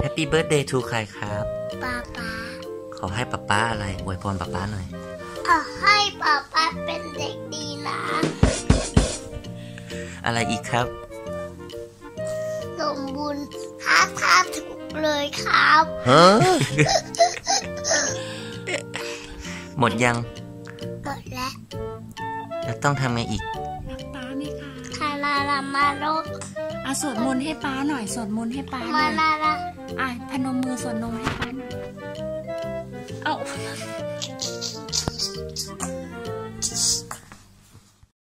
แฮปปี้เบิร์ดเดย์ทูใครครับป๊าป๊าขอให้ป๊าป๊าอะไรอวยพรป๊าป๊าหน่อยขอให้ป๊าป๊าเป็นเด็กดีนะ อะไรอีกครับ สมบูรณ์ท่าทางถูกเลยครับหมดยัง หมดแล้ว แล้วต้องทำไงอีกรักป้าไหมคะคาราลามาโร อาสวดมนต์ให้ป้าหน่อยสวดมนต์ให้ป้าหน่อยลละอะพนมมือสวดนมให้ป้าหน่อยเอา